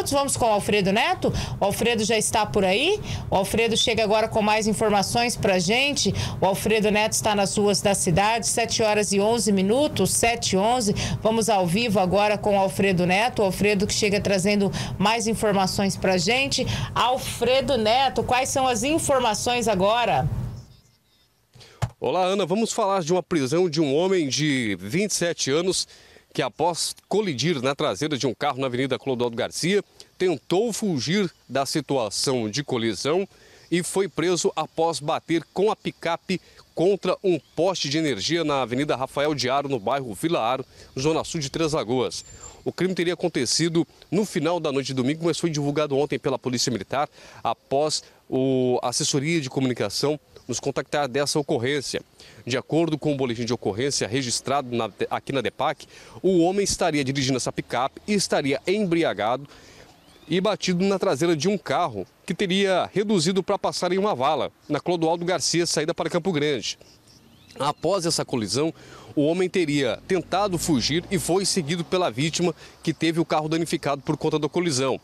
minutos. Vamos com o Alfredo Neto. O Alfredo já está por aí. O Alfredo chega agora com mais informações para gente. O Alfredo Neto está nas ruas da cidade, 7 horas e 11 minutos, 7 e 11. Vamos ao vivo agora com o Alfredo Neto. O Alfredo que chega trazendo mais informações para gente. Alfredo Neto, quais são as informações agora? Olá, Ana. Vamos falar de uma prisão de um homem de 27 anos que, após colidir na traseira de um carro na Avenida Clodoaldo Garcia, tentou fugir da situação de colisão e foi preso após bater com a picape contra um poste de energia na Avenida Rafael Diaro, no bairro Vila Aro, zona sul de Três Lagoas. O crime teria acontecido no final da noite de domingo, mas foi divulgado ontem pela Polícia Militar após a assessoria de comunicação nos contactar dessa ocorrência. De acordo com o boletim de ocorrência registrado na, aqui na DEPAC, o homem estaria dirigindo essa picape e estaria embriagado e batido na traseira de um carro que teria reduzido para passar em uma vala, na Clodoaldo Garcia, saída para Campo Grande. Após essa colisão, o homem teria tentado fugir e foi seguido pela vítima que teve o carro danificado por conta da colisão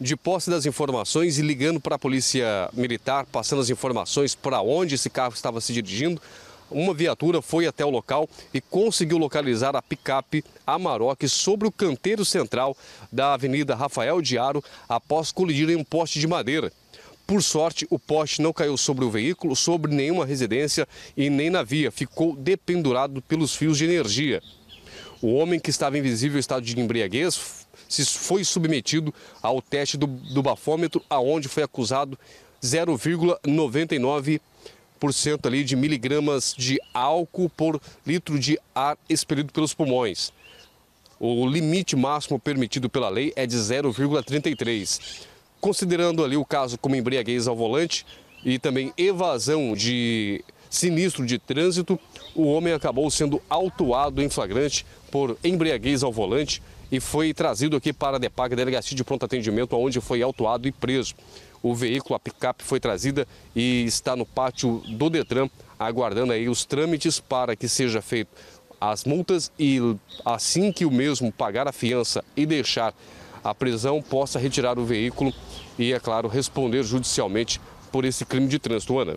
de posse das informações e ligando para a polícia militar, passando as informações para onde esse carro estava se dirigindo, uma viatura foi até o local e conseguiu localizar a picape Amarok sobre o canteiro central da Avenida Rafael Diaro após colidir em um poste de madeira. Por sorte, o poste não caiu sobre o veículo, sobre nenhuma residência e nem na via, ficou dependurado pelos fios de energia. O homem que estava em visível estado de embriaguez se foi submetido ao teste do, do bafômetro, aonde foi acusado 0,99% ali de miligramas de álcool por litro de ar expelido pelos pulmões. O limite máximo permitido pela lei é de 0,33. Considerando ali o caso como embriaguez ao volante e também evasão de sinistro de trânsito, o homem acabou sendo autuado em flagrante por embriaguez ao volante e foi trazido aqui para a DEPAC, Delegacia de Pronto Atendimento, onde foi autuado e preso. O veículo, a picape, foi trazida e está no pátio do Detran, aguardando aí os trâmites para que seja feito as multas e assim que o mesmo pagar a fiança e deixar a prisão, possa retirar o veículo e, é claro, responder judicialmente por esse crime de trânsito, Ana.